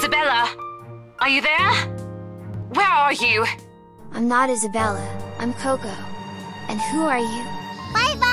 Isabella! Are you there? Where are you? I'm not Isabella. I'm Coco. And who are you? Bye-bye!